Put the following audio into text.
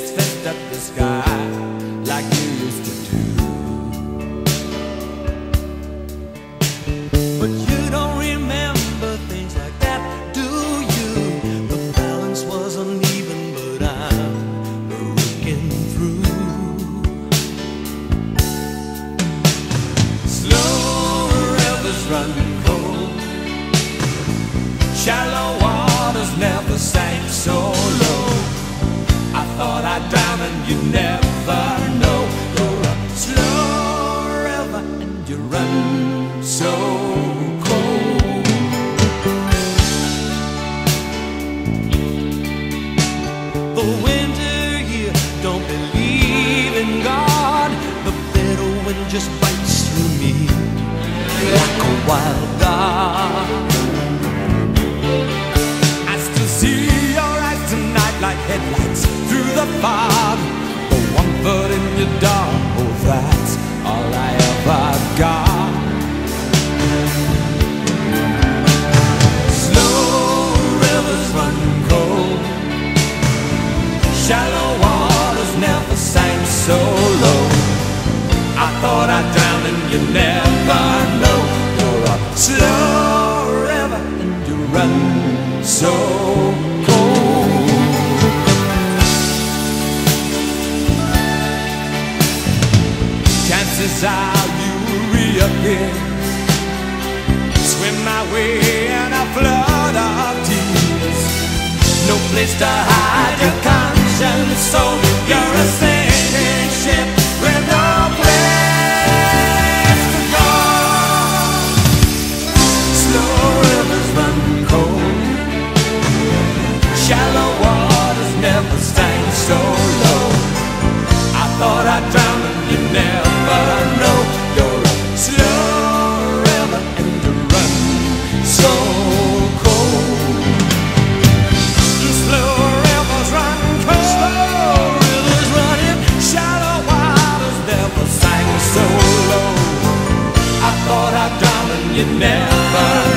at the sky like you used to do. But you don't remember things like that, do you? The balance was uneven, but I'm looking through. Slow rivers run cold. Shallow you never know. You're a slow river and you run so cold. The winter here don't believe in God. The bitter wind just bites through me like a wild dog. I still see your eyes tonight like headlights through the fog. Shallow waters never sank so low. I thought I'd drown and you never know. You're a slow river and you run so cold. Chances are you reappear. Swim my way in a flood of tears. No place to hide your conscience, so you never